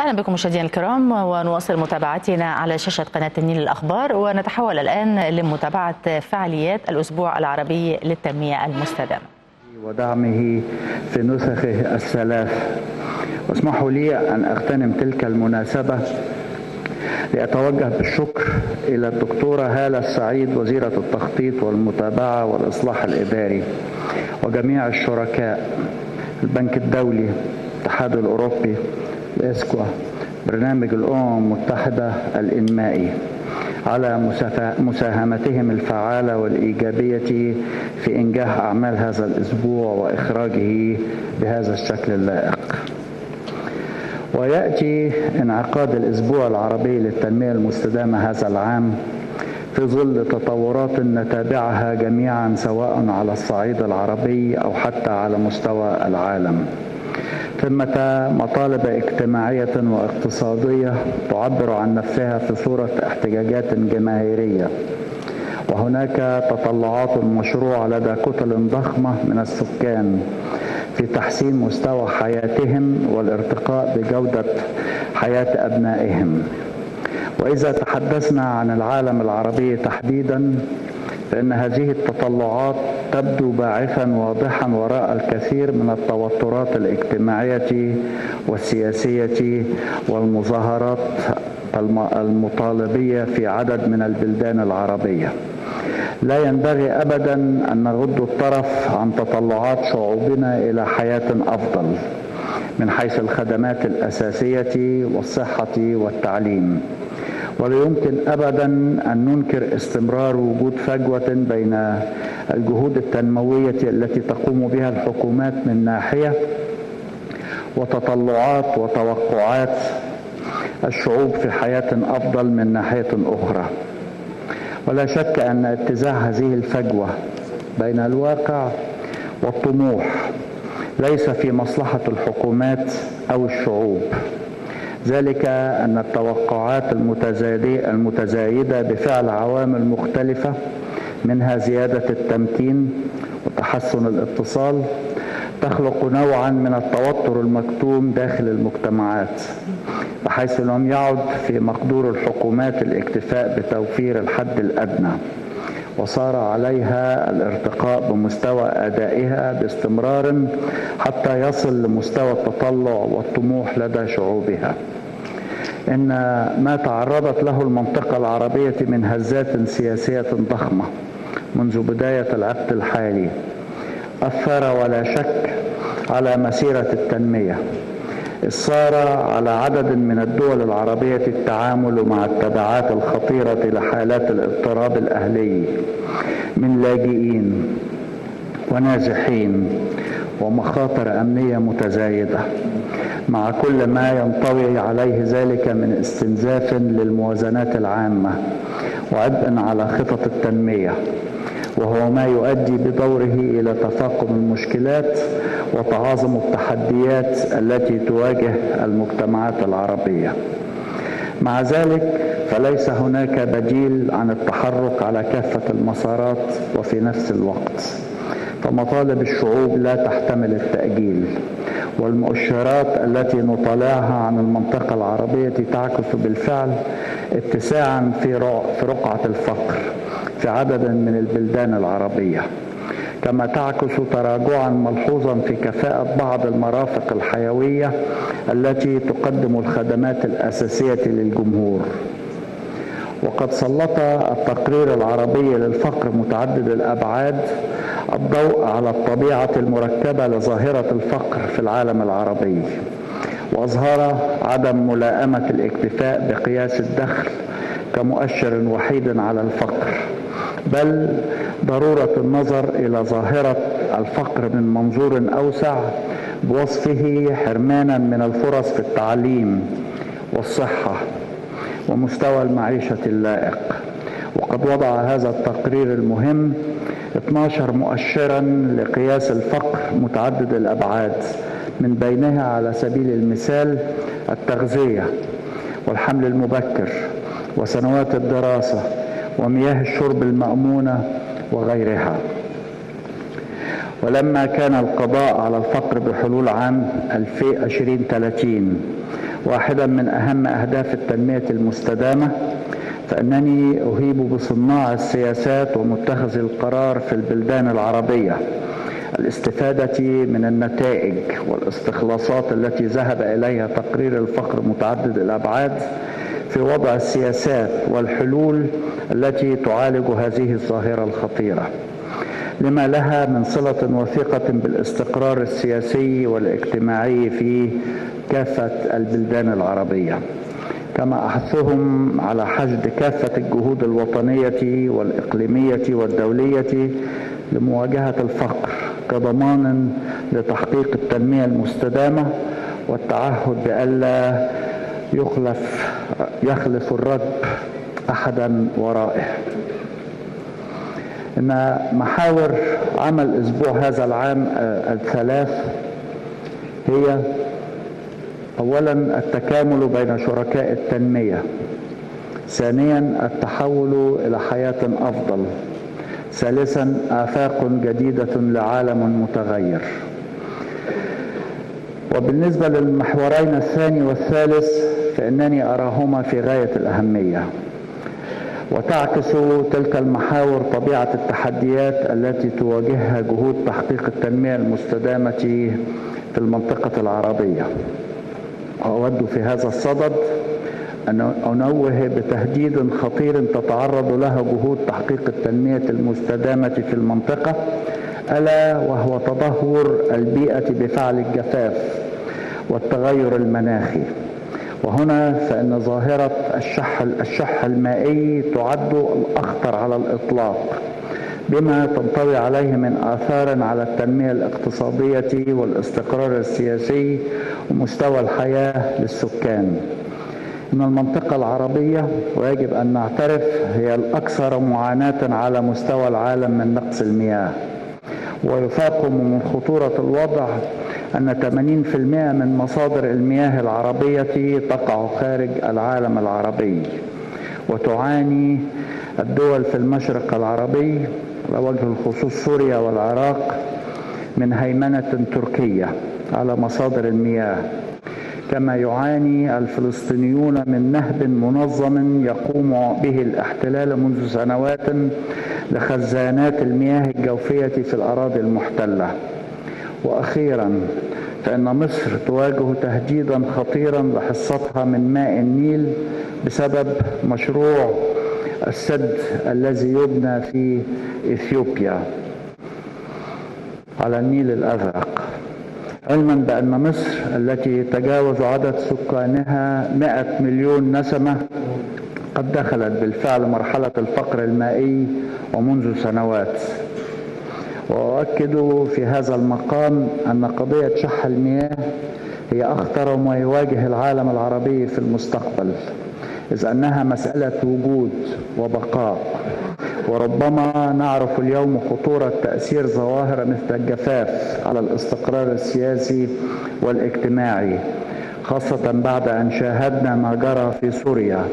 أهلا بكم مشاهدينا الكرام ونواصل متابعتنا على شاشة قناة النيل الأخبار ونتحول الآن لمتابعة فعاليات الأسبوع العربي للتنمية المستدامة. ودعمه في نسخه الثلاث واسمحوا لي أن أغتنم تلك المناسبة لأتوجه بالشكر إلى الدكتورة هالة السعيد وزيرة التخطيط والمتابعة والإصلاح الإداري وجميع الشركاء البنك الدولي الاتحاد الأوروبي الإسكوا برنامج الأمم المتحدة الإنمائي. على مساهمتهم الفعالة والإيجابية في إنجاح أعمال هذا الأسبوع وإخراجه بهذا الشكل اللائق. ويأتي انعقاد الأسبوع العربي للتنمية المستدامة هذا العام في ظل تطورات نتابعها جميعا سواء على الصعيد العربي أو حتى على مستوى العالم. ثمة مطالب اجتماعية واقتصادية تعبر عن نفسها في صورة احتجاجات جماهيرية. وهناك تطلعات مشروعة لدى كتل ضخمة من السكان في تحسين مستوى حياتهم والارتقاء بجودة حياة أبنائهم. وإذا تحدثنا عن العالم العربي تحديدا فإن هذه التطلعات تبدو باعثا واضحا وراء الكثير من التوترات الاجتماعية والسياسية والمظاهرات المطالبية في عدد من البلدان العربية. لا ينبغي ابدا أن نغض الطرف عن تطلعات شعوبنا إلى حياة أفضل من حيث الخدمات الأساسية والصحة والتعليم. ولا يمكن ابدا أن ننكر استمرار وجود فجوة بين الجهود التنموية التي تقوم بها الحكومات من ناحية وتطلعات وتوقعات الشعوب في حياة أفضل من ناحية أخرى. ولا شك أن اتزاع هذه الفجوة بين الواقع والطموح ليس في مصلحة الحكومات أو الشعوب. ذلك أن التوقعات المتزايده بفعل عوامل مختلفة منها زيادة التمكين وتحسن الاتصال تخلق نوعا من التوتر المكتوم داخل المجتمعات بحيث لم يعد في مقدور الحكومات الاكتفاء بتوفير الحد الأدنى. وصار عليها الارتقاء بمستوى أدائها باستمرار حتى يصل لمستوى التطلع والطموح لدى شعوبها. إن ما تعرضت له المنطقة العربية من هزات سياسية ضخمة منذ بداية العقد الحالي أثر ولا شك على مسيرة التنمية. صار على عدد من الدول العربية التعامل مع التبعات الخطيرة لحالات الاضطراب الأهلي. من لاجئين ونازحين ومخاطر أمنية متزايدة. مع كل ما ينطوي عليه ذلك من استنزاف للموازنات العامة. وعبء على خطط التنمية. وهو ما يؤدي بدوره إلى تفاقم المشكلات وتعاظم التحديات التي تواجه المجتمعات العربية. مع ذلك فليس هناك بديل عن التحرك على كافة المسارات وفي نفس الوقت. فمطالب الشعوب لا تحتمل التأجيل والمؤشرات التي نطالعها عن المنطقة العربية تعكس بالفعل اتساعا في رقعة الفقر. في عدد من البلدان العربية. كما تعكس تراجعا ملحوظا في كفاءة بعض المرافق الحيوية التي تقدم الخدمات الأساسية للجمهور. وقد سلط التقرير العربي للفقر متعدد الأبعاد الضوء على الطبيعة المركبة لظاهرة الفقر في العالم العربي. وأظهر عدم ملائمة الاكتفاء بقياس الدخل كمؤشر وحيد على الفقر. بل ضرورة النظر إلى ظاهرة الفقر من منظور أوسع بوصفه حرمانا من الفرص في التعليم والصحة ومستوى المعيشة اللائق. وقد وضع هذا التقرير المهم 12 مؤشرا لقياس الفقر متعدد الأبعاد من بينها على سبيل المثال التغذية والحمل المبكر وسنوات الدراسة ومياه الشرب المأمونة وغيرها. ولما كان القضاء على الفقر بحلول عام 2030 واحدا من أهم أهداف التنمية المستدامة فإنني أهيب بصناع السياسات ومتخذي القرار في البلدان العربية الاستفادة من النتائج والاستخلاصات التي ذهب إليها تقرير الفقر متعدد الأبعاد في وضع السياسات والحلول التي تعالج هذه الظاهرة الخطيرة. لما لها من صلة وثيقة بالاستقرار السياسي والاجتماعي في كافة البلدان العربية. كما أحثهم على حشد كافة الجهود الوطنية والإقليمية والدولية لمواجهة الفقر كضمان لتحقيق التنمية المستدامة والتعهد بألا يخلف يخلف الرب أحدا ورائه. إن محاور عمل أسبوع هذا العام الثلاث هي أولا التكامل بين شركاء التنمية ثانيا التحول إلى حياة أفضل ثالثا آفاق جديدة لعالم متغير. وبالنسبة للمحورين الثاني والثالث فإنني أراهما في غاية الأهمية. وتعكس تلك المحاور طبيعة التحديات التي تواجهها جهود تحقيق التنمية المستدامة في المنطقة العربية. أود في هذا الصدد أن أنوه بتهديد خطير تتعرض له جهود تحقيق التنمية المستدامة في المنطقة ألا وهو تدهور البيئة بفعل الجفاف. والتغير المناخي. وهنا فإن ظاهرة الشح, الشح المائي تعد الأخطر على الإطلاق بما تنطوي عليه من آثار على التنمية الاقتصادية والاستقرار السياسي ومستوى الحياة للسكان. إن المنطقة العربية ويجب أن نعترف هي الأكثر معاناة على مستوى العالم من نقص المياه. ويفاقم من خطورة الوضع أن 80% من مصادر المياه العربية تقع خارج العالم العربي وتعاني الدول في المشرق العربي على وجه الخصوص سوريا والعراق من هيمنة تركية على مصادر المياه. كما يعاني الفلسطينيون من نهب منظم يقوم به الاحتلال منذ سنوات لخزانات المياه الجوفية في الأراضي المحتلة. وأخيرا فإن مصر تواجه تهديدا خطيرا لحصتها من ماء النيل بسبب مشروع السد الذي يبنى في إثيوبيا على النيل الأزرق. علما بأن مصر التي تجاوز عدد سكانها 100 مليون نسمة قد دخلت بالفعل مرحلة الفقر المائي ومنذ سنوات. وأؤكد في هذا المقام أن قضية شح المياه هي أخطر ما يواجه العالم العربي في المستقبل إذ أنها مسألة وجود وبقاء. وربما نعرف اليوم خطورة تأثير ظواهر مثل الجفاف على الاستقرار السياسي والاجتماعي خاصة بعد أن شاهدنا ما جرى في سوريا.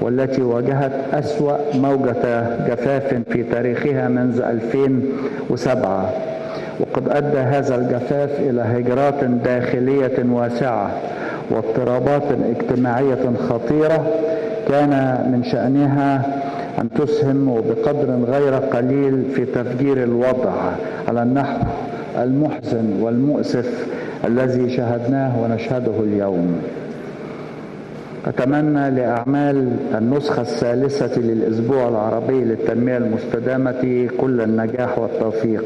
والتي واجهت أسوأ موجة جفاف في تاريخها منذ 2007 وقد أدى هذا الجفاف إلى هجرات داخلية واسعة واضطرابات اجتماعية خطيرة كان من شأنها أن تسهم بقدر غير قليل في تفجير الوضع على النحو المحزن والمؤسف الذي شاهدناه ونشهده اليوم. أتمنى لأعمال النسخة الثالثة للأسبوع العربي للتنمية المستدامة كل النجاح والتوفيق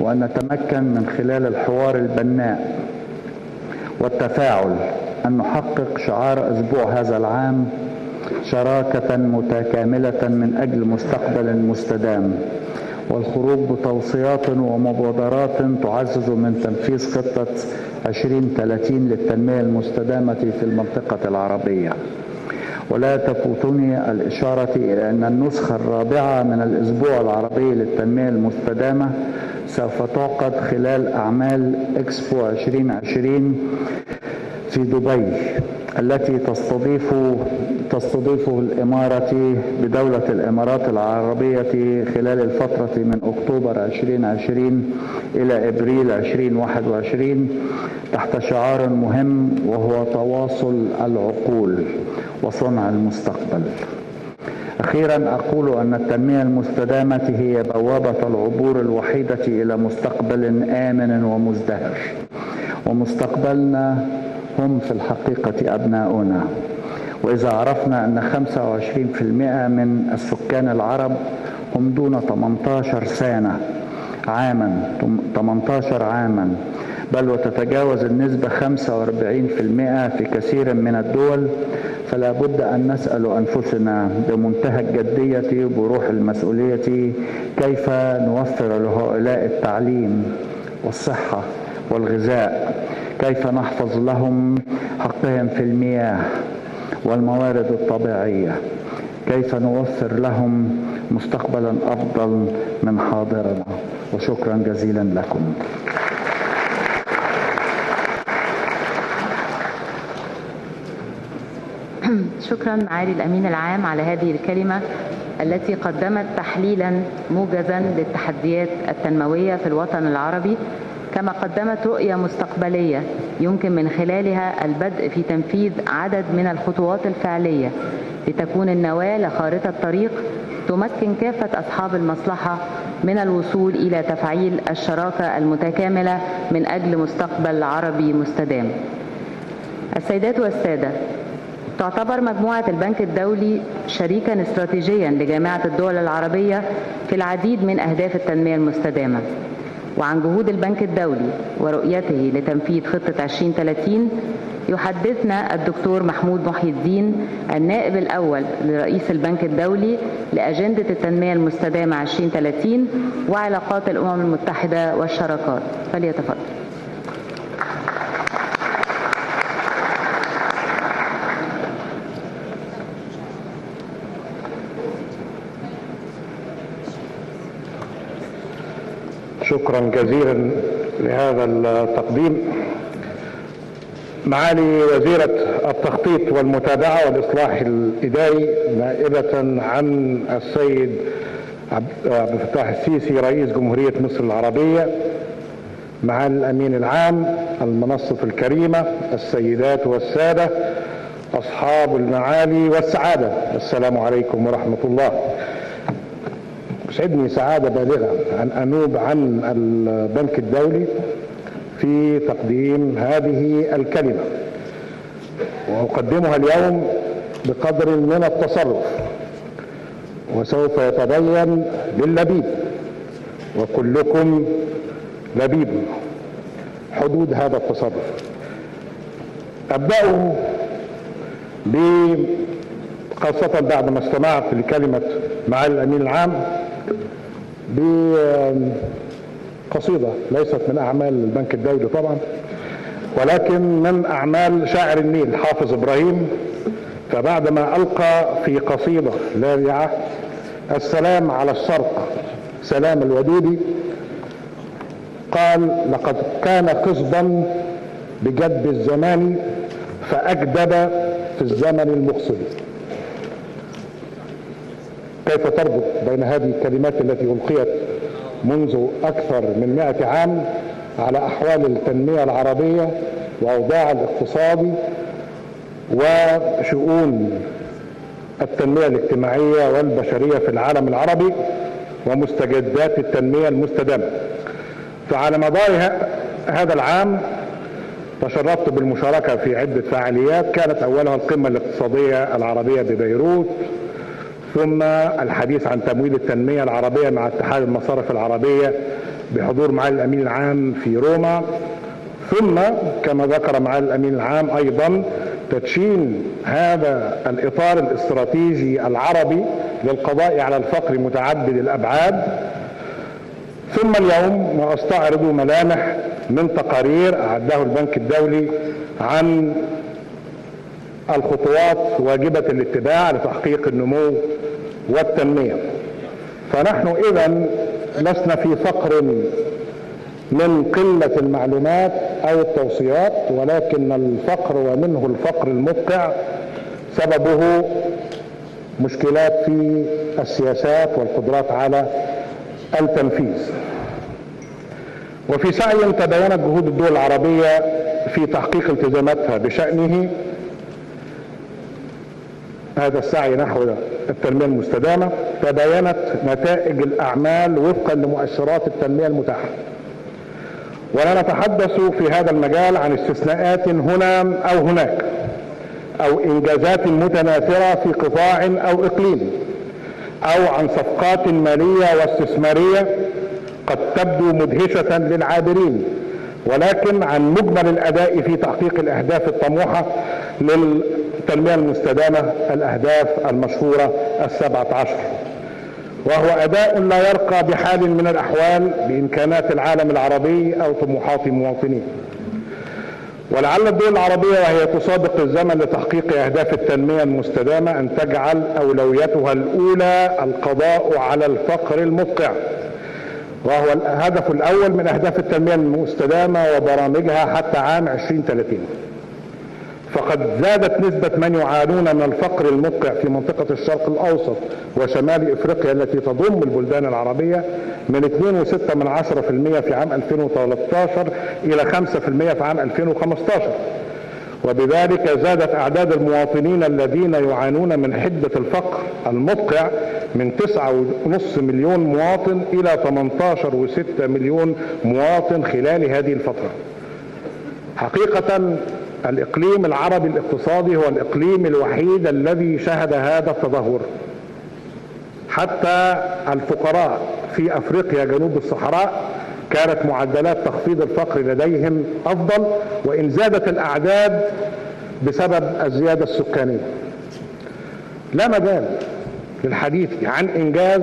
وأن نتمكن من خلال الحوار البناء والتفاعل أن نحقق شعار أسبوع هذا العام شراكة متكاملة من أجل مستقبل مستدام. والخروج بتوصيات ومبادرات تعزز من تنفيذ خطة 2030 للتنمية المستدامة في المنطقة العربية. ولا تفوتني الإشارة إلى أن النسخة الرابعة من الأسبوع العربي للتنمية المستدامة سوف تعقد خلال أعمال إكسبو 2020 في دبي التي تستضيف تستضيفه الإمارة بدولة الإمارات العربية خلال الفترة من أكتوبر 2020 إلى إبريل 2021 تحت شعار مهم وهو تواصل العقول وصنع المستقبل. أخيرا أقول أن التنمية المستدامة هي بوابة العبور الوحيدة إلى مستقبل آمن ومزدهر ومستقبلنا هم في الحقيقة أبناؤنا وإذا عرفنا أن 25% من السكان العرب هم دون 18 سنة عاما 18 عاما. بل وتتجاوز النسبة 45% في كثير من الدول فلا بد أن نسأل أنفسنا بمنتهى الجدية بروح المسؤولية كيف نوفر لهؤلاء التعليم والصحة والغذاء. كيف نحفظ لهم حقهم في المياه. والموارد الطبيعية. كيف نوفر لهم مستقبلا أفضل من حاضرنا؟ وشكرا جزيلا لكم. شكرا معالي الأمين العام على هذه الكلمة التي قدمت تحليلا موجزا للتحديات التنموية في الوطن العربي. كما قدمت رؤية مستقبلية يمكن من خلالها البدء في تنفيذ عدد من الخطوات الفعلية لتكون النواة لخارطة طريق تمكن كافة أصحاب المصلحة من الوصول إلى تفعيل الشراكة المتكاملة من أجل مستقبل عربي مستدام. السيدات والسادة تعتبر مجموعة البنك الدولي شريكا استراتيجيا لجامعة الدول العربية في العديد من أهداف التنمية المستدامة. وعن جهود البنك الدولي ورؤيته لتنفيذ خطة 2030 يحدثنا الدكتور محمود محي الدين النائب الأول لرئيس البنك الدولي لأجندة التنمية المستدامة 2030 وعلاقات الأمم المتحدة والشراكات. فليتفضل. شكرا جزيلا لهذا التقديم. معالي وزيرة التخطيط والمتابعة والإصلاح الإداري نائبة عن السيد عبد الفتاح السيسي رئيس جمهورية مصر العربية معالي الأمين العام المنصة الكريمة السيدات والسادة أصحاب المعالي والسعادة. السلام عليكم ورحمة الله. يسعدني سعادة بالغة. أن أنوب عن البنك الدولي في تقديم هذه الكلمة. وأقدمها اليوم بقدر من التصرف. وسوف يتبين للبيب. وكلكم لبيب. حدود هذا التصرف. أبدأ ب خاصة بعد ما استمعت لكلمة معالي الأمين العام بقصيدة ليست من أعمال البنك الدولي طبعا ولكن من أعمال شاعر النيل حافظ إبراهيم فبعدما ألقى في قصيدة لاذعة السلام على الشرق سلام الودود قال لقد كان قصدا بجد الزمان فأجدب في الزمن المقصد كيف تربط بين هذه الكلمات التي ألقيت منذ أكثر من مئة عام على أحوال التنمية العربية وأوضاع الاقتصاد وشؤون التنمية الاجتماعية والبشرية في العالم العربي ومستجدات التنمية المستدامة. فعلى مدار هذا العام تشرفت بالمشاركة في عدة فعاليات كانت أولها القمة الاقتصادية العربية ببيروت ثم الحديث عن تمويل التنمية العربية مع اتحاد المصارف العربية بحضور معالي الأمين العام في روما. ثم كما ذكر معالي الأمين العام أيضا تدشين هذا الإطار الاستراتيجي العربي للقضاء على الفقر متعدد الأبعاد. ثم اليوم ما أستعرض ملامح من تقارير أعده البنك الدولي عن الخطوات واجبة الاتباع لتحقيق النمو والتنمية. فنحن إذا لسنا في فقر من قلة المعلومات أو التوصيات ولكن الفقر ومنه الفقر المدقع سببه مشكلات في السياسات والقدرات على التنفيذ. وفي سعي تباينت جهود الدول العربية في تحقيق التزاماتها بشأنه هذا السعي نحو التنمية المستدامة تباينت نتائج الأعمال وفقا لمؤشرات التنمية المتاحة. ولا نتحدث في هذا المجال عن استثناءات هنا أو هناك أو إنجازات متناثرة في قطاع أو إقليم أو عن صفقات مالية واستثمارية قد تبدو مدهشة للعابرين ولكن عن مجمل الأداء في تحقيق الأهداف الطموحة للتنمية المستدامة الأهداف المشهورة السبعة عشر وهو أداء لا يرقى بحال من الأحوال بإمكانات العالم العربي أو طموحات مواطنيه ولعل الدول العربية وهي تسابق الزمن لتحقيق أهداف التنمية المستدامة أن تجعل أولويتها الأولى القضاء على الفقر المدقع وهو الهدف الأول من أهداف التنمية المستدامة وبرامجها حتى عام 2030 فقد زادت نسبة من يعانون من الفقر المدقع في منطقة الشرق الأوسط وشمال إفريقيا التي تضم البلدان العربية من 2.6 من 10% في عام 2013 إلى 5% في عام 2015 وبذلك زادت أعداد المواطنين الذين يعانون من حدة الفقر المدقع من 9.5 مليون مواطن إلى 18.6 مليون مواطن خلال هذه الفترة. حقيقة الإقليم العربي الاقتصادي هو الإقليم الوحيد الذي شهد هذا التدهور. حتى الفقراء في أفريقيا جنوب الصحراء كانت معدلات تخفيض الفقر لديهم أفضل وإن زادت الأعداد بسبب الزيادة السكانية. لا مجال للحديث عن إنجاز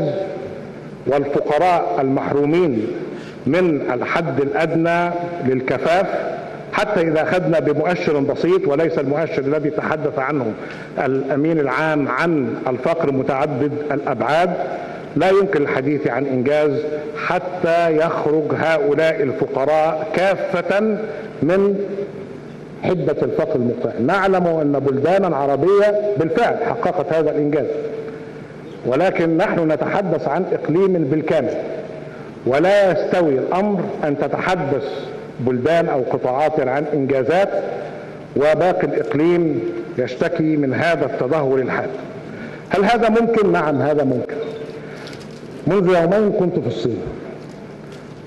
والفقراء المحرومين من الحد الأدنى للكفاف حتى إذا أخذنا بمؤشر بسيط وليس المؤشر الذي تحدث عنه الأمين العام عن الفقر متعدد الأبعاد لا يمكن الحديث عن إنجاز حتى يخرج هؤلاء الفقراء كافة من حدة الفقر المدقع نعلم أن بلدانا عربية بالفعل حققت هذا الإنجاز ولكن نحن نتحدث عن إقليم بالكامل ولا يستوي الأمر أن تتحدث بلدان أو قطاعات عن إنجازات وباقي الإقليم يشتكي من هذا التدهور الحاد. هل هذا ممكن؟ نعم هذا ممكن. منذ يومين كنت في الصين.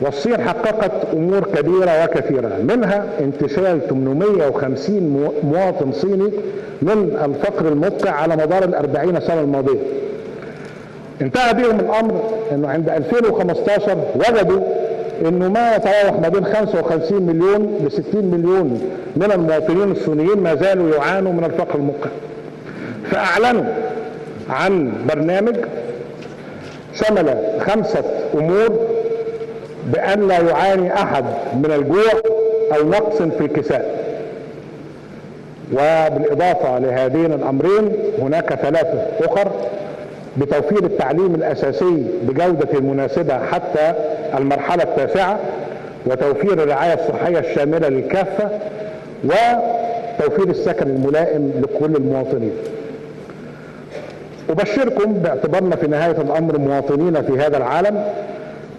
والصين حققت أمور كبيرة وكثيرة منها انتشال 850 مواطن صيني من الفقر المدقع على مدار الأربعين سنة الماضية. انتهى بهم الأمر إنه عند 2015 وجدوا إنه ما يتراوح ما بين 55 مليون ل 60 مليون من المواطنين الصينيين ما زالوا يعانوا من الفقر المدقع فأعلنوا عن برنامج شمل خمسة أمور بأن لا يعاني أحد من الجوع أو نقص في الكساء. وبالإضافة لهذين الأمرين هناك ثلاثة أخر بتوفير التعليم الأساسي بجودة مناسبة حتى المرحلة التاسعة وتوفير الرعاية الصحية الشاملة للكافة وتوفير السكن الملائم لكل المواطنين. أبشركم باعتبارنا في نهاية الأمر مواطنين في هذا العالم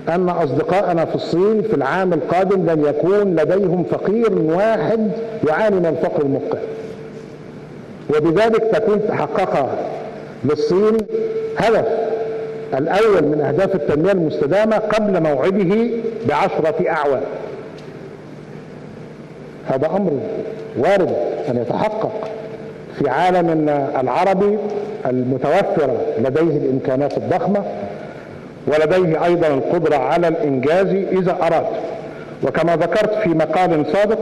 أن أصدقائنا في الصين في العام القادم لن يكون لديهم فقير واحد يعاني من الفقر المدقع وبذلك تكون تحقق للصين هدف الأول من أهداف التنمية المستدامة قبل موعده بعشرة أعوام. هذا أمر وارد أن يتحقق في عالمنا العربي المتوفرة لديه الإمكانات الضخمة ولديه أيضا القدرة على الإنجاز إذا أراد. وكما ذكرت في مقال سابق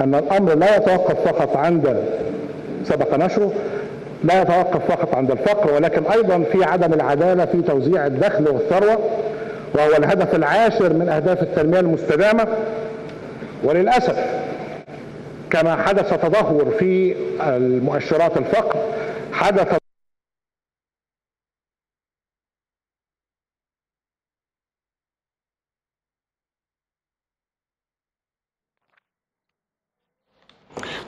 أن الأمر لا يتوقف فقط عند سبق نشره لا يتوقف فقط عند الفقر ولكن أيضا في عدم العدالة في توزيع الدخل والثروة وهو الهدف العاشر من أهداف التنمية المستدامة. وللأسف كما حدث تدهور في المؤشرات الفقر حدث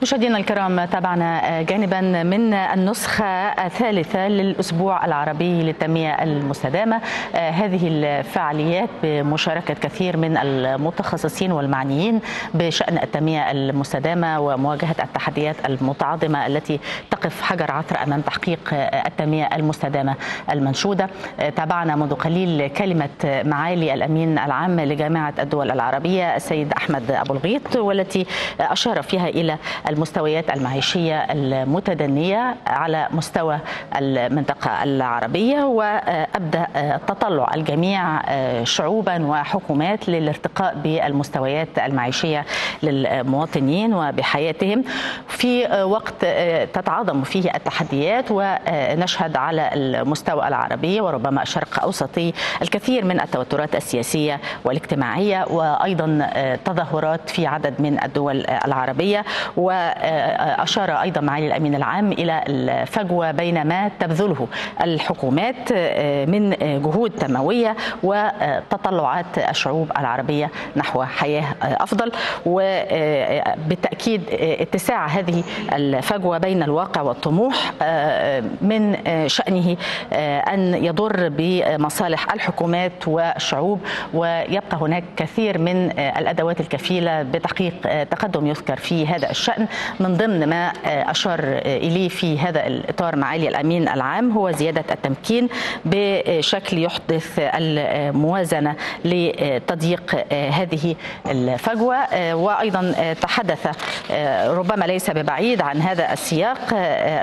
مشاهدينا الكرام تابعنا جانبا من النسخة الثالثة للأسبوع العربي للتنمية المستدامة. هذه الفعاليات بمشاركة كثير من المتخصصين والمعنيين بشأن التنمية المستدامة ومواجهة التحديات المتعاظمة التي تقف حجر عثر أمام تحقيق التنمية المستدامة المنشودة. تابعنا منذ قليل كلمة معالي الأمين العام لجامعة الدول العربية السيد أحمد أبو الغيط والتي أشار فيها إلى المستويات المعيشية المتدنية على مستوى المنطقة العربية وأبدأ تطلع الجميع شعوبا وحكومات للارتقاء بالمستويات المعيشية للمواطنين وبحياتهم. في وقت تتعاظم فيه التحديات ونشهد على المستوى العربي وربما الشرق أوسطي الكثير من التوترات السياسية والاجتماعية وأيضا تظاهرات في عدد من الدول العربية. وأشار أيضا معالي الأمين العام إلى الفجوة بين ما تبذله الحكومات من جهود تنموية وتطلعات الشعوب العربية نحو حياة أفضل. وبالتأكيد اتساع هذه الفجوة بين الواقع والطموح من شأنه أن يضر بمصالح الحكومات والشعوب. ويبقى هناك كثير من الأدوات الكفيلة بتحقيق تقدم يذكر في هذا الشأن. من ضمن ما أشار إليه في هذا الإطار معالي الأمين العام هو زيادة التمكين بشكل يحدث الموازنة لتضييق هذه الفجوة. وأيضا تحدث ربما ليس ببعيد عن هذا السياق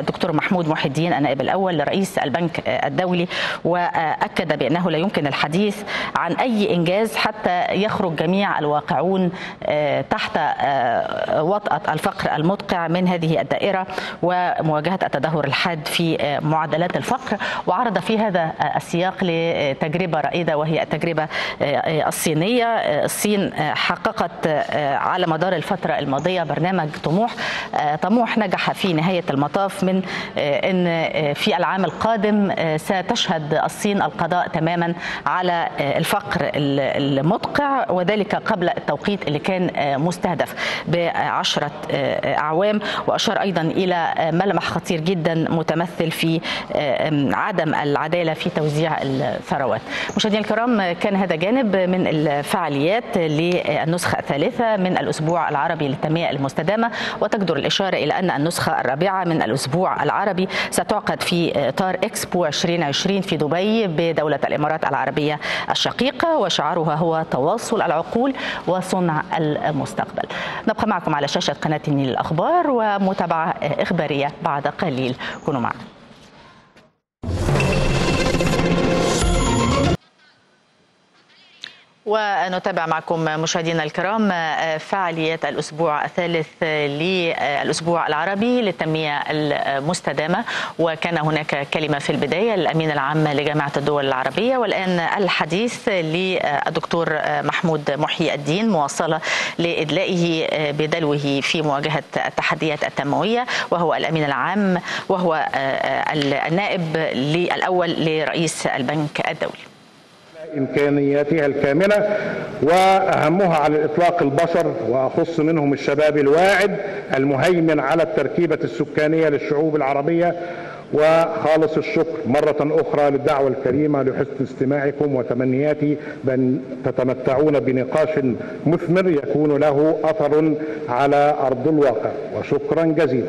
الدكتور محمود محي الدين النائب الأول لرئيس البنك الدولي وأكد بأنه لا يمكن الحديث عن أي إنجاز حتى يخرج جميع الواقعون تحت وطأة الفقر المدقع من هذه الدائرة ومواجهة التدهور الحاد في معدلات الفقر. وعرض في هذا السياق لتجربة رائدة وهي التجربة الصينية. الصين حققت على مدار الفترة الماضية برنامج طموح طموح نجح في نهاية المطاف من أن في العام القادم ستشهد الصين القضاء تماما على الفقر المدقع وذلك قبل التوقيت اللي كان مستهدف بعشرة أعوام وأشار أيضا إلى ملمح خطير جدا متمثل في عدم العدالة في توزيع الثروات. مشاهدينا الكرام كان هذا جانب من الفعاليات للنسخة الثالثة من الأسبوع العربي للتنمية المستدامة وتجدر الإشارة إلى أن النسخة الرابعة من الأسبوع العربي ستعقد في إطار إكسبو 2020 في دبي بدولة الإمارات العربية الشقيقة وشعارها هو تواصل العقول وصنع المستقبل. نبقى معكم على شاشة قناة النيل الأخبار ومتابعة إخبارية بعد قليل. كونوا معنا. ونتابع معكم مشاهدينا الكرام فعاليات الأسبوع الثالث للأسبوع العربي للتنمية المستدامة. وكان هناك كلمة في البداية للامين العام لجامعة الدول العربية. والآن الحديث للدكتور محمود محيي الدين مواصلة لإدلائه بدلوه في مواجهة التحديات التنموية. وهو الأمين العام وهو النائب الأول لرئيس البنك الدولي. إمكانياتها الكاملة وأهمها على الإطلاق البشر وأخص منهم الشباب الواعد المهيمن على التركيبة السكانية للشعوب العربية. وخالص الشكر مرة أخرى للدعوة الكريمة لحسن استماعكم وتمنياتي بأن تتمتعون بنقاش مثمر يكون له أثر على أرض الواقع. وشكرا جزيلا.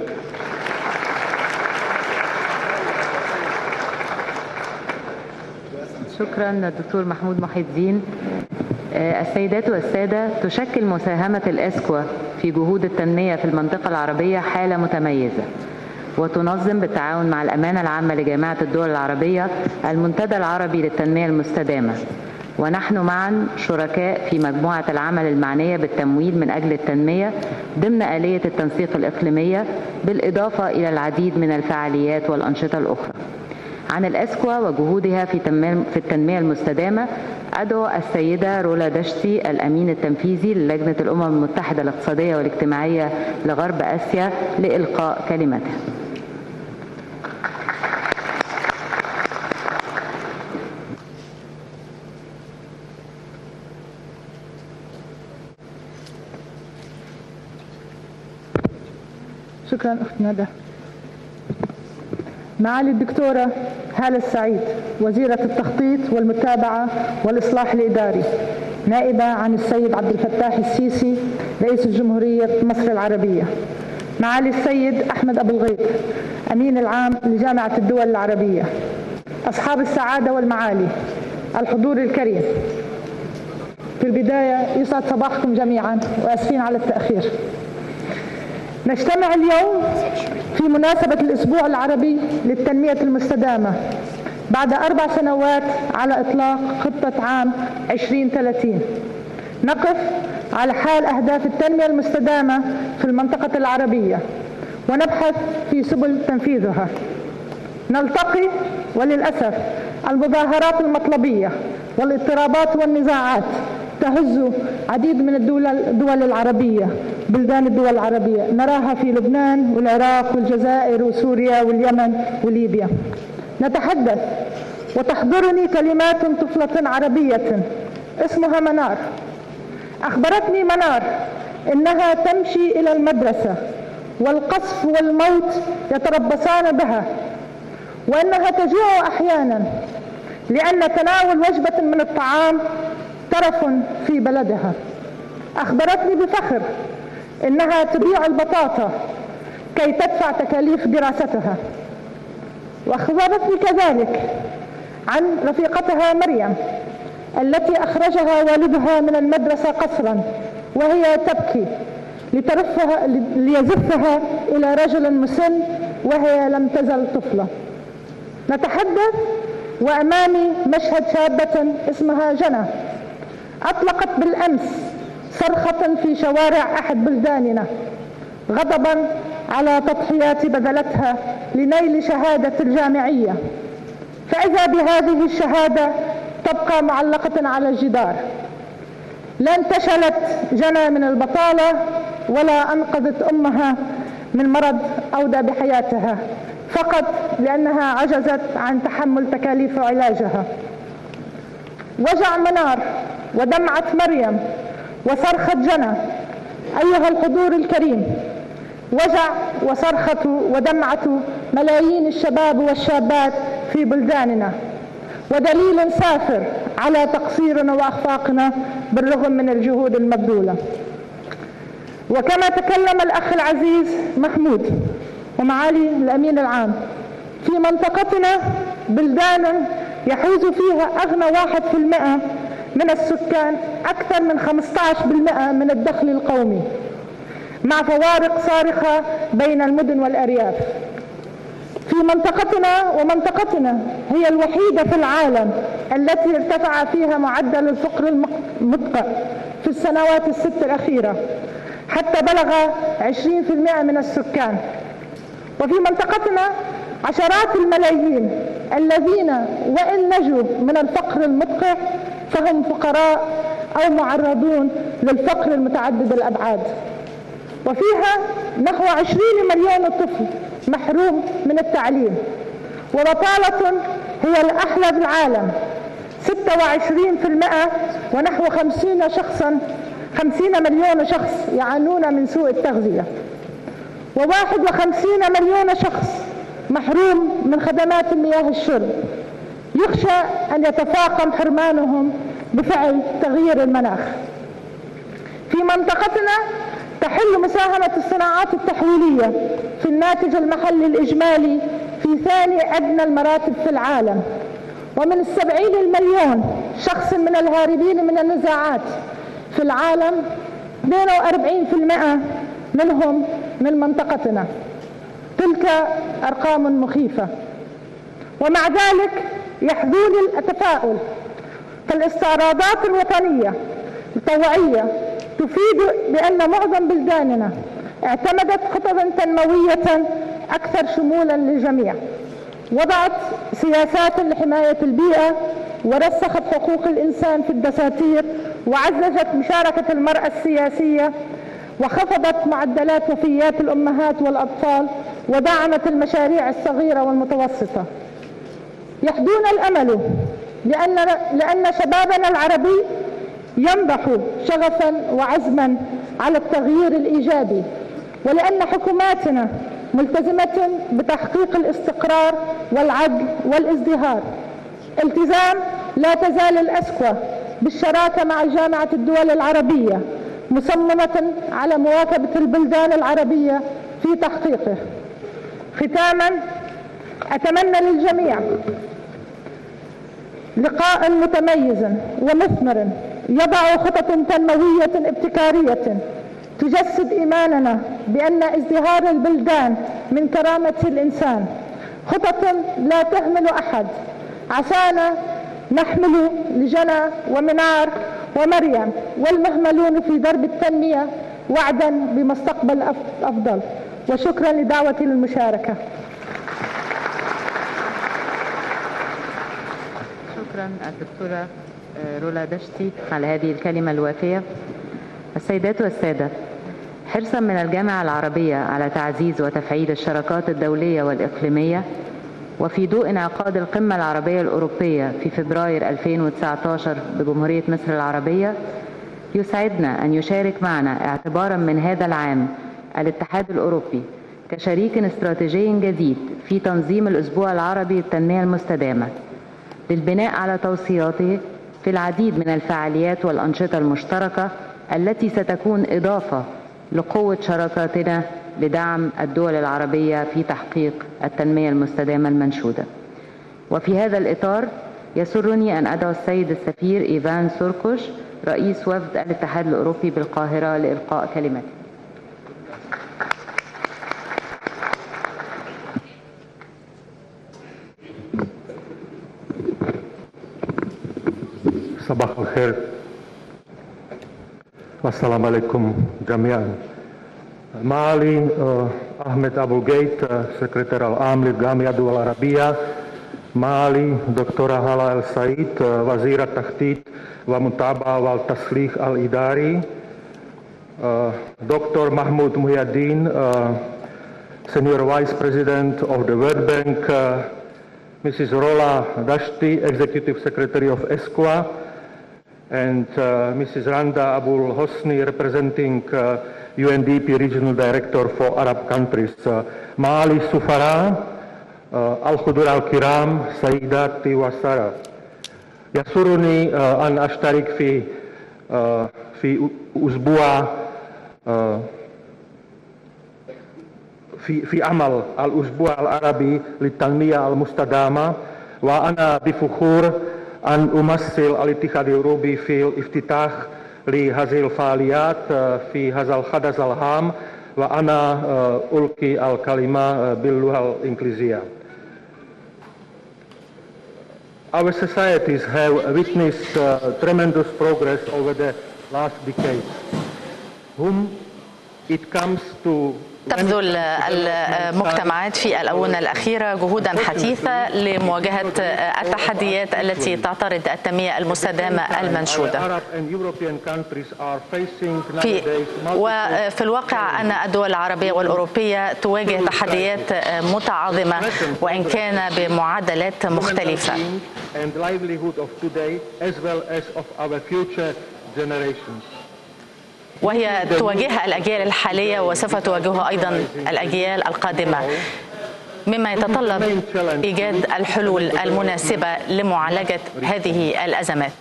شكرا دكتور محمود محي الدين. السيدات والسادة تشكل مساهمة الأسكوا في جهود التنمية في المنطقة العربية حالة متميزة وتنظم بالتعاون مع الأمانة العامة لجامعة الدول العربية المنتدى العربي للتنمية المستدامة. ونحن معا شركاء في مجموعة العمل المعنية بالتمويل من أجل التنمية ضمن آلية التنسيق الإقليمية بالإضافة إلى العديد من الفعاليات والأنشطة الأخرى. عن الأسكوا وجهودها في في التنمية المستدامة. أدعو السيدة رولا دشتي الأمين التنفيذي للجنة الأمم المتحدة الاقتصادية والاجتماعية لغرب آسيا لإلقاء كلمتها شكرا أخت ندى معالي الدكتورة هالة السعيد وزيرة التخطيط والمتابعة والإصلاح الإداري نائبة عن السيد عبد الفتاح السيسي رئيس جمهورية مصر العربية. معالي السيد أحمد أبو الغيط أمين العام لجامعة الدول العربية. أصحاب السعادة والمعالي الحضور الكريم. في البداية يسعد صباحكم جميعا وأسفين على التأخير. نجتمع اليوم في مناسبة الأسبوع العربي للتنمية المستدامة بعد أربع سنوات على إطلاق خطة عام 2030 نقف على حال أهداف التنمية المستدامة في المنطقة العربية ونبحث في سبل تنفيذها. نلتقي وللأسف المظاهرات المطلبية والاضطرابات والنزاعات تهز عديد من الدول, الدول العربية بلدان الدول العربية. نراها في لبنان والعراق والجزائر وسوريا واليمن وليبيا. نتحدث وتحضرني كلمات طفلة عربية اسمها منار. أخبرتني منار إنها تمشي إلى المدرسة والقصف والموت يتربصان بها وإنها تجوع أحيانا لأن تناول وجبة من الطعام ترف في بلدها. أخبرتني بفخر إنها تبيع البطاطا كي تدفع تكاليف دراستها. وأخبرتني كذلك عن رفيقتها مريم التي أخرجها والدها من المدرسة قسرا وهي تبكي لترفها ليزفها إلى رجل مسن وهي لم تزل طفلة. نتحدث وأمامي مشهد شابة اسمها جنى. أطلقت بالأمس صرخة في شوارع أحد بلداننا غضبا على تضحيات بذلتها لنيل شهادة الجامعية. فإذا بهذه الشهادة تبقى معلقة على الجدار. لا انتشلت جنى من البطالة ولا أنقذت أمها من مرض أودى بحياتها فقط لأنها عجزت عن تحمل تكاليف علاجها. وجع منار ودمعة مريم وصرخة جنى أيها الحضور الكريم وجع وصرخة ودمعة ملايين الشباب والشابات في بلداننا ودليل سافر على تقصيرنا وأخفاقنا بالرغم من الجهود المبذولة. وكما تكلم الأخ العزيز محمود ومعالي الأمين العام في منطقتنا بلدان يحوز فيها أغنى واحد في المئة من السكان أكثر من 15% من الدخل القومي مع فوارق صارخة بين المدن والأرياف. في منطقتنا ومنطقتنا هي الوحيدة في العالم التي ارتفع فيها معدل الفقر المدقع في السنوات الست الأخيرة حتى بلغ 20% من السكان وفي منطقتنا عشرات الملايين الذين وإن نجوا من الفقر المدقع فهم فقراء أو معرضون للفقر المتعدد الأبعاد. وفيها نحو 20 مليون طفل محروم من التعليم. وبطالة هي الأحلى في العالم. 26% ونحو 50 شخصا 50 مليون شخص يعانون من سوء التغذية. و51 مليون شخص محروم من خدمات المياه الشرب. يخشى أن يتفاقم حرمانهم بفعل تغيير المناخ. في منطقتنا تحل مساهمة الصناعات التحويلية في الناتج المحلي الإجمالي في ثاني أدنى المراتب في العالم. ومن السبعين المليون شخص من الهاربين من النزاعات في العالم 42% منهم من منطقتنا. تلك أرقام مخيفة. ومع ذلك يحذوني التفاؤل فالاستعراضات الوطنية الطوعية تفيد بأن معظم بلداننا اعتمدت خططا تنموية أكثر شمولا للجميع. وضعت سياسات لحماية البيئة ورسخت حقوق الإنسان في الدساتير وعززت مشاركة المرأة السياسية وخفضت معدلات وفيات الأمهات والأطفال ودعمت المشاريع الصغيرة والمتوسطة. يحدون الأمل لأن, لأن شبابنا العربي ينضح شغفا وعزما على التغيير الإيجابي. ولأن حكوماتنا ملتزمة بتحقيق الاستقرار والعدل والازدهار. التزام لا تزال الأسكوى بالشراكة مع جامعة الدول العربية مصممة على مواكبة البلدان العربية في تحقيقه. ختاما أتمنى للجميع لقاء متميز ومثمر يضع خطط تنموية ابتكارية. تجسد إيماننا بأن ازدهار البلدان من كرامة الإنسان. خطط لا تهمل أحد. عسانا نحمل لجنى ومنار ومريم والمهملون في درب التنمية وعدا بمستقبل أفضل. وشكرا لدعوتي للمشاركة شكرا الدكتورة رولا دشتي على هذه الكلمة الوافية. السيدات والسادة حرصا من الجامعة العربية على تعزيز وتفعيل الشراكات الدولية والإقليمية وفي ضوء انعقاد القمة العربية الأوروبية في فبراير 2019 بجمهورية مصر العربية يسعدنا أن يشارك معنا اعتبارا من هذا العام الاتحاد الأوروبي كشريك استراتيجي جديد في تنظيم الأسبوع العربي للتنمية المستدامة. للبناء على توصياته في العديد من الفعاليات والأنشطة المشتركة التي ستكون إضافة لقوة شراكاتنا لدعم الدول العربية في تحقيق التنمية المستدامة المنشودة. وفي هذا الإطار يسرني أن أدعو السيد السفير إيفان سوركوش رئيس وفد الاتحاد الأوروبي بالقاهرة لإلقاء كلمته. صباح الخير والسلام عليكم جميعا معالي أحمد أبو جيت سكرتير العام للجامعة الدول العربية معالي دكتورة هلا السعيد وزير التخطيط والمتابعة والتصليح الإداري دكتور محمود محي الدين Senior Vice President of the World Bank Mrs. Rola Dashti, Executive Secretary of ESCOA, and uh, Mrs. Randa Abul Hosni, representing uh, UNDP Regional Director for Arab countries. Uh, Maali Sufara, Al-Khudur Al-Kiram, Sayyidati Wasara. يسرني أن أشترك في في أسبوع في في عمل الأسبوع العربي للتنمية المستدامة وأنا بفخور أن أمثل الاتحاد الأوروبي في الافتتاح لهذه الفعاليات في هذا الحدث الهام وأنا ألقي الكلمة باللغة الإنجليزية. Our societies have witnessed uh, tremendous progress over the last decade. Whom it comes to تبذل المجتمعات في الأونة الأخيرة جهودا حثيثة لمواجهة التحديات التي تعترض التنمية المستدامة المنشودة. في وفي الواقع أن الدول العربية والأوروبية تواجه تحديات متعاظمة وإن كان بمعادلات مختلفة. وهي تواجهها الأجيال الحالية وسوف تواجهها أيضا الأجيال القادمة مما يتطلب إيجاد الحلول المناسبة لمعالجة هذه الأزمات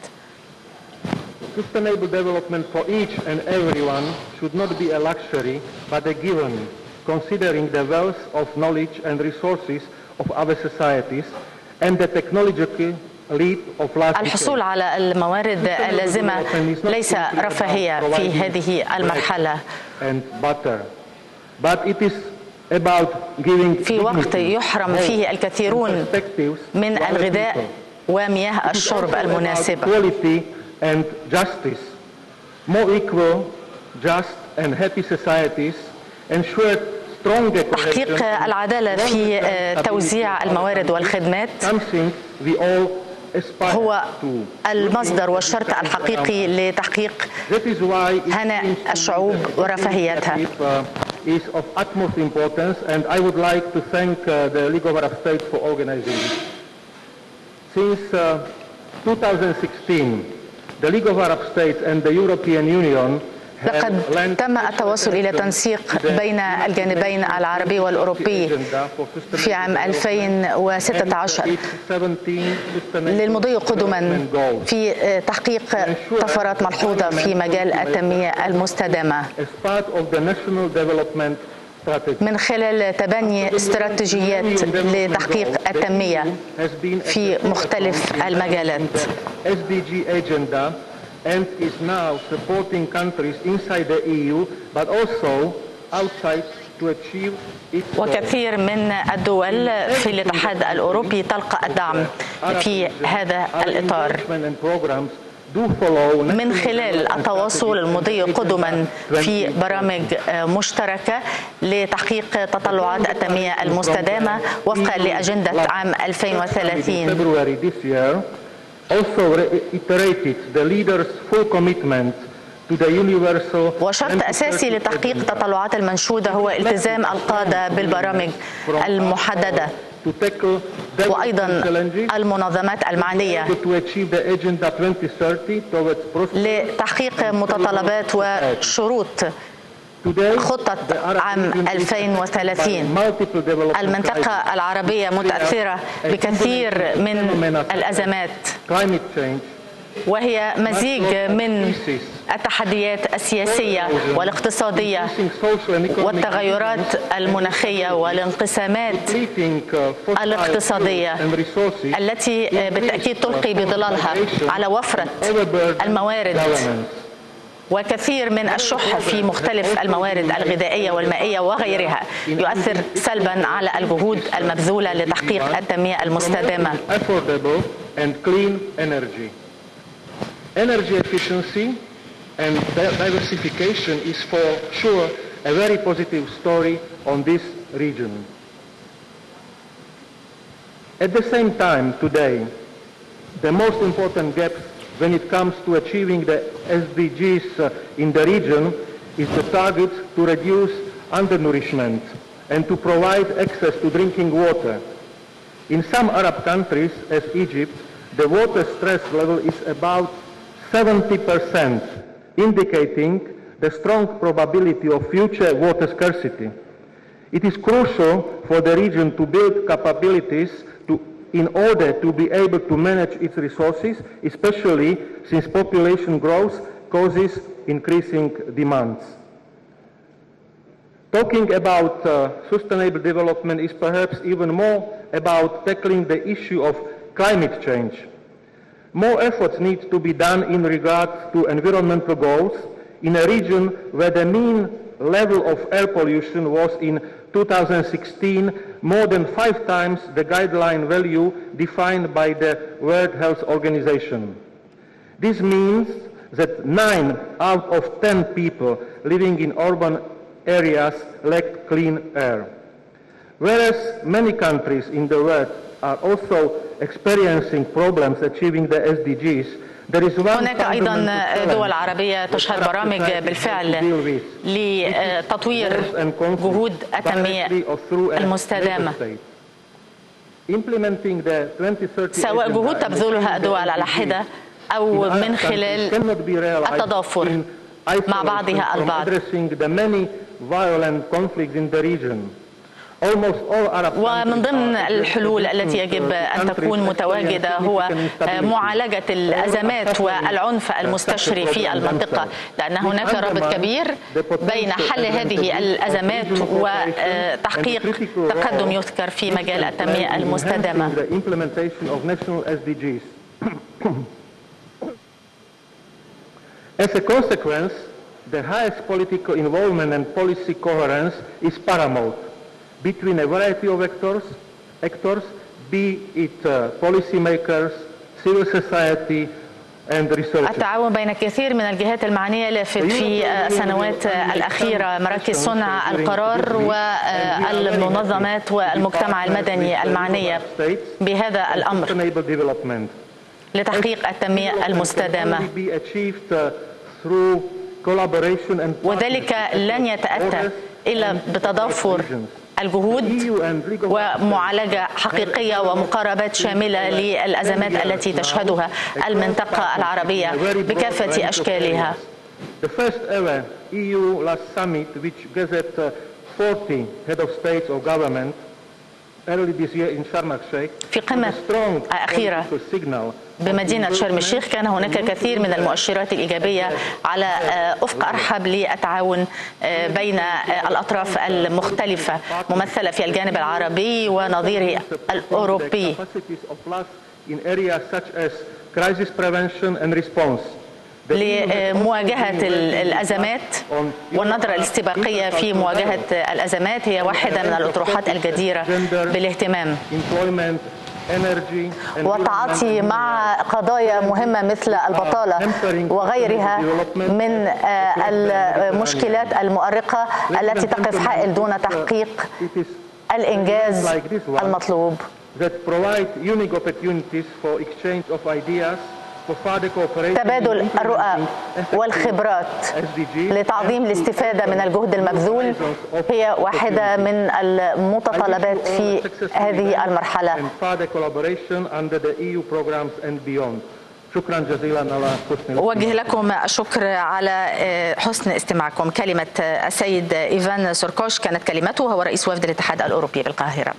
Sustainable development for each and everyone should not be a luxury but a given, considering the wealth of knowledge and resources of our societies and the technological الحصول على الموارد اللازمة ليس رفاهية في هذه المرحلة. في وقت يحرم فيه الكثيرون من الغذاء ومياه الشرب المناسبة تحقيق العدالة في توزيع الموارد والخدمات. هو المصدر والشرط الحقيقي لتحقيق هناء الشعوب ورفاهيتها is of utmost importance and I would like to thank uh, the League of Arab States for organizing it. Since uh, 2016, the League of Arab States and the European Union لقد تم التوصل إلى تنسيق بين الجانبين العربي والأوروبي في عام 2016 للمضي قدما في تحقيق طفرات ملحوظة في مجال التنمية المستدامة. من خلال تبني استراتيجيات لتحقيق التنمية في مختلف المجالات. And is now supporting countries inside the EU but also outside وكثير من الدول في الاتحاد الأوروبي تلقى الدعم في هذا الإطار. من خلال التواصل المضي قدما في برامج مشتركة لتحقيق تطلعات التنمية المستدامة وفقا لأجندة عام 2030 also reiterated the leaders' full commitment وشرط أساسي لتحقيق تطلعات المنشودة هو التزام القادة بالبرامج المحددة. وأيضا المنظمات المعنية. لتحقيق متطلبات وشروط. خطة عام 2030 المنطقة العربية متأثرة بكثير من الأزمات. وهي مزيج من التحديات السياسية والاقتصادية والتغيرات المناخية والانقسامات الاقتصادية التي بالتأكيد تلقي بظلالها على وفرة الموارد. وكثير من الشح في مختلف الموارد الغذائيه والمائيه وغيرها يؤثر سلبا على الجهود المبذوله لتحقيق التنميه المستدامه. Energy efficiency and diversification is for sure a very positive story on this region. At the same time today, the most important gaps when it comes to achieving the SDGs uh, in the region is the target to reduce undernourishment and to provide access to drinking water. In some Arab countries, as Egypt, the water stress level is about 70%, indicating the strong probability of future water scarcity. It is crucial for the region to build capabilities in order to be able to manage its resources, especially since population growth causes increasing demands. Talking about uh, sustainable development is perhaps even more about tackling the issue of climate change. More efforts need to be done in regard to environmental goals in a region where the mean level of air pollution was in 2016 more than five times the guideline value defined by the World Health Organization. This means that nine out of ten people living in urban areas lack clean air. Whereas many countries in the world are also experiencing problems achieving the SDGs, هناك أيضا دول عربية تشهد برامج بالفعل لتطوير جهود التنميه المستدامة. سواء جهود تبذلها الدول على حده أو من خلال التضافر مع بعضها البعض. ومن ضمن الحلول التي يجب أن تكون متواجدة هو معالجة الأزمات والعنف المستشري في المنطقة لأن هناك رابط كبير بين حل هذه الأزمات وتحقيق تقدم يذكر في مجال التنمية المستدامة. As a consequence, the highest political involvement and policy coherence is paramount. Between a variety of actors, actors be it uh, policymakers, civil society, التعاون بين كثير من الجهات المعنية لافت في السنوات الأخيرة مراكز صنع القرار والمنظمات والمجتمع المدني المعنية بهذا الأمر. لتحقيق التنمية المستدامة. وذلك لن يتأتى إلا بتضافر الجهود ومعالجة حقيقية ومقاربات شاملة للأزمات التي تشهدها المنطقة العربية بكافة أشكالها. The first ever EU last summit, which gathered uh, 40 head of or government في قمة أخيرة بمدينة شرم الشيخ. كان هناك كثير من المؤشرات الإيجابية على آه، أفق أرحب للتعاون آه، بين آه، الأطراف المختلفة. ممثلة في الجانب العربي ونظيره الأوروبي. Capacities of plus in areas such as crisis prevention and response. لمواجهة الأزمات والنظرة الاستباقية في مواجهة الأزمات هي واحدة من الأطروحات الجديرة بالاهتمام. والتعاطي مع قضايا مهمة مثل البطالة وغيرها من آه، المشكلات المؤرقة التي تقف حائل دون تحقيق الإنجاز المطلوب. تبادل الرؤى والخبرات لتعظيم الاستفادة من الجهد المبذول. هي واحدة من المتطلبات في هذه المرحلة. beyond. شكرا جزيلا على حسن أوجه لكم الشكر على آه، حسن استماعكم. كلمة آه، السيد إيفان سوركوش كانت كلمته هو رئيس وفد الاتحاد الأوروبي بالقاهرة.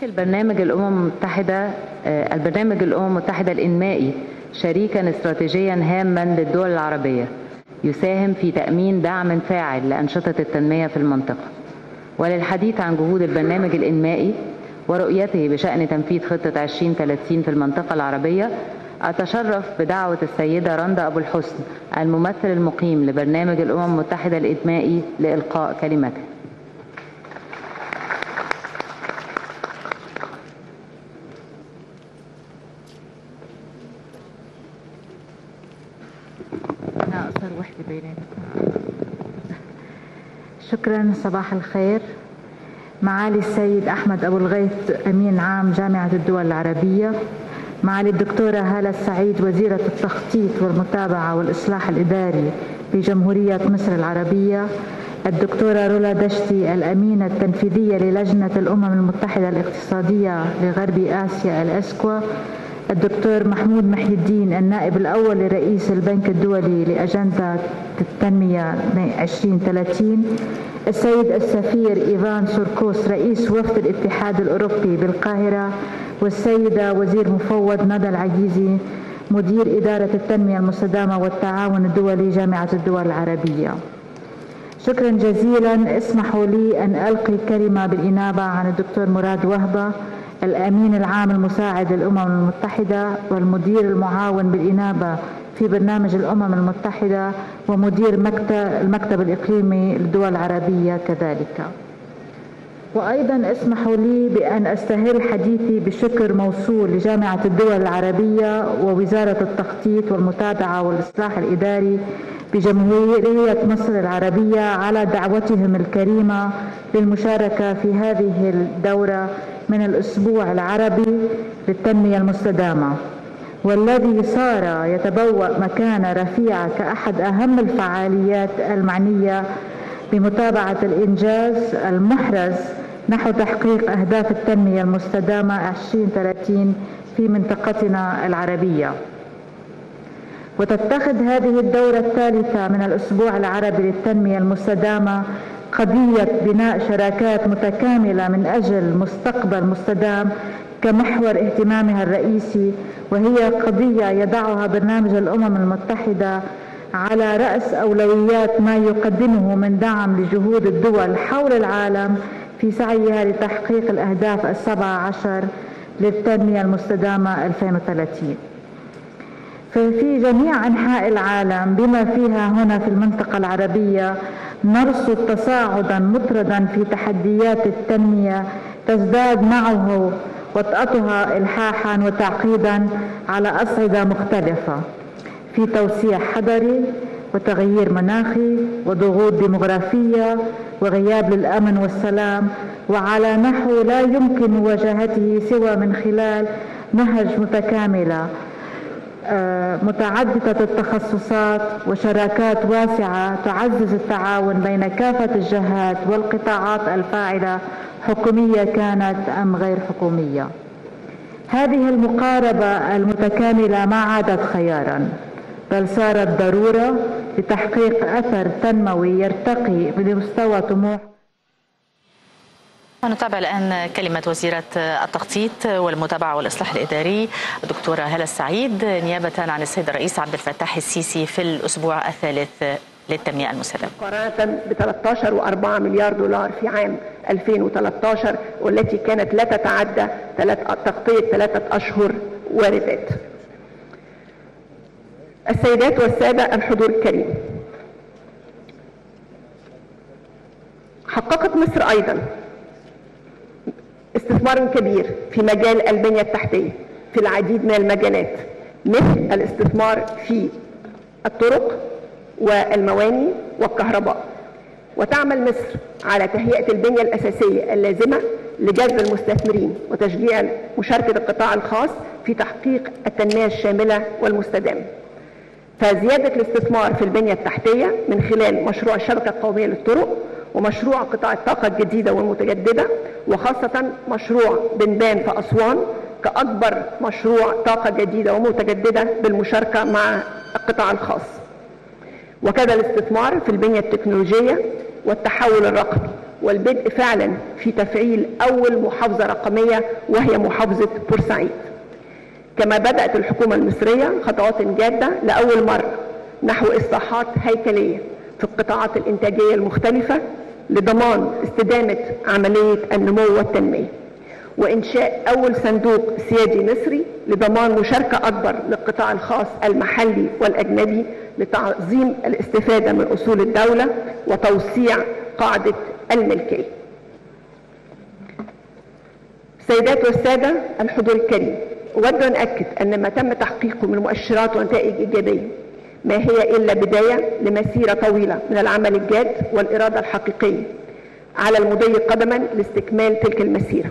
شكل برنامج الأمم المتحدة آه، البرنامج الأمم المتحدة الإنمائي شريكا استراتيجيا هاما للدول العربية يساهم في تأمين دعم فاعل لأنشطة التنمية في المنطقة. وللحديث عن جهود البرنامج الإنمائي ورؤيته بشأن تنفيذ خطة 2030 في المنطقة العربية أتشرف بدعوة السيدة رندا أبو الحسن الممثل المقيم لبرنامج الأمم المتحدة الإنمائي لإلقاء كلمته بيناتكم شكرا صباح الخير. معالي السيد أحمد أبو الغيث أمين عام جامعة الدول العربية. معالي الدكتورة هالة السعيد وزيرة التخطيط والمتابعة والإصلاح الإداري بجمهورية مصر العربية. الدكتورة رولا دشتي الأمينة التنفيذية للجنة الأمم المتحدة الاقتصادية لغرب آسيا الأسكوا. الدكتور محمود محي الدين النائب الأول لرئيس البنك الدولي لأجندة التنمية 2030 السيد السفير إيفان سوركوس رئيس وفد الاتحاد الأوروبي بالقاهرة والسيدة وزير مفوض ندى العجيزي مدير إدارة التنمية المستدامة والتعاون الدولي جامعة الدول العربية. شكرا جزيلا اسمحوا لي أن ألقي كلمة بالإنابة عن الدكتور مراد وهبة الأمين العام المساعد للأمم المتحدة والمدير المعاون بالإنابة في برنامج الأمم المتحدة ومدير مكتب المكتب الإقليمي للدول العربية كذلك. وأيضا اسمحوا لي بأن أستهل حديثي بشكر موصول لجامعة الدول العربية ووزارة التخطيط والمتابعة والإصلاح الإداري بجمهورية مصر العربية على دعوتهم الكريمة للمشاركة في هذه الدورة من الأسبوع العربي للتنمية المستدامة. والذي صار يتبوأ مكانة رفيعة كأحد أهم الفعاليات المعنية بمتابعة الإنجاز المحرز نحو تحقيق أهداف التنمية المستدامة 2030 في منطقتنا العربية. وتتخذ هذه الدورة الثالثة من الأسبوع العربي للتنمية المستدامة قضية بناء شراكات متكاملة من أجل مستقبل مستدام كمحور اهتمامها الرئيسي وهي قضية يضعها برنامج الأمم المتحدة على رأس أولويات ما يقدمه من دعم لجهود الدول حول العالم في سعيها لتحقيق الأهداف السبعة عشر للتنمية المستدامة 2030 ففي جميع أنحاء العالم بما فيها هنا في المنطقة العربية نرصد تصاعدا مطردا في تحديات التنمية تزداد معه وطأتها إلحاحا وتعقيدا على أصعدة مختلفة في توسيع حضري وتغيير مناخي وضغوط ديمغرافية وغياب للأمن والسلام وعلى نحو لا يمكن مواجهته سوى من خلال نهج متكاملة متعددة التخصصات وشراكات واسعة تعزز التعاون بين كافة الجهات والقطاعات الفاعلة حكومية كانت أم غير حكومية. هذه المقاربة المتكاملة ما عادت خيارا بل صارت ضرورة لتحقيق أثر تنموي يرتقي بمستوى طموح ونتابع الآن كلمة وزيرة التخطيط والمتابعة والإصلاح الإداري الدكتورة هلا السعيد نيابة عن السيد الرئيس عبد الفتاح السيسي في الأسبوع الثالث للتنمية المستدامة مقارنة ب 13.4 مليار دولار في عام 2013 والتي كانت لا تتعدى تغطية ثلاثة أشهر واردات. السيدات والسادة الحضور الكريم. حققت مصر أيضا استثمار كبير في مجال البنية التحتية في العديد من المجالات مثل الاستثمار في الطرق والمواني والكهرباء. وتعمل مصر على تهيئة البنية الأساسية اللازمة لجذب المستثمرين وتشجيع مشاركة القطاع الخاص في تحقيق التنمية الشاملة والمستدامة. فزيادة الاستثمار في البنية التحتية من خلال مشروع الشبكة القومية للطرق ومشروع قطاع الطاقة الجديدة والمتجددة وخاصة مشروع بنبان في أسوان كأكبر مشروع طاقة جديدة ومتجددة بالمشاركة مع القطاع الخاص. وكذا الاستثمار في البنية التكنولوجية والتحول الرقمي والبدء فعلا في تفعيل أول محافظة رقمية وهي محافظة بورسعيد. كما بدأت الحكومة المصرية خطوات جادة لأول مرة نحو إصلاحات هيكلية في القطاعات الإنتاجية المختلفة لضمان استدامة عملية النمو والتنمية. وإنشاء أول صندوق سيادي مصري لضمان مشاركة أكبر للقطاع الخاص المحلي والأجنبي لتعظيم الاستفادة من أصول الدولة وتوسيع قاعدة الملكية. سيدات والسادة الحضور الكريم. أود أن أكد أن ما تم تحقيقه من مؤشرات ونتائج إيجابية. ما هي إلا بداية لمسيرة طويلة من العمل الجاد والإرادة الحقيقية على المضي قدما لاستكمال تلك المسيرة.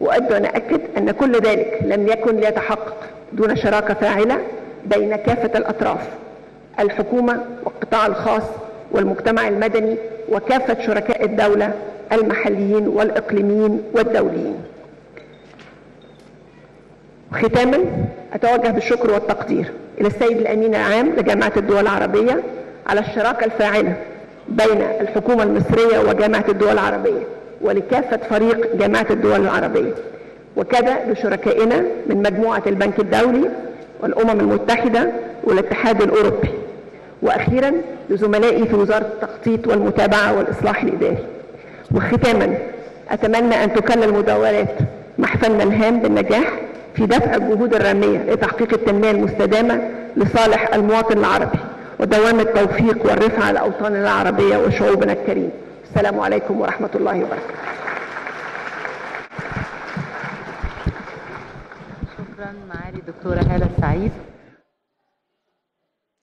وأود أن أكد أن كل ذلك لم يكن ليتحقق دون شراكة فاعلة بين كافة الأطراف الحكومة والقطاع الخاص والمجتمع المدني وكافة شركاء الدولة المحليين والإقليميين والدوليين. ختاما أتوجه بالشكر والتقدير. إلى السيد الأمين العام لجامعة الدول العربية على الشراكة الفاعلة بين الحكومة المصرية وجامعة الدول العربية ولكافة فريق جامعة الدول العربية. وكذا لشركائنا من مجموعة البنك الدولي والأمم المتحدة والاتحاد الأوروبي. وأخيرا لزملائي في وزارة التخطيط والمتابعة والإصلاح الإداري. وختاما أتمنى أن تكلل المداولات محفلنا الهام بالنجاح في دفع الجهود الرامية لتحقيق التنمية المستدامة لصالح المواطن العربي ودوام التوفيق والرفعة لأوطاننا العربية وشعوبنا الكريم. السلام عليكم ورحمة الله وبركاته. شكرا معالي الدكتورة هالة السعيد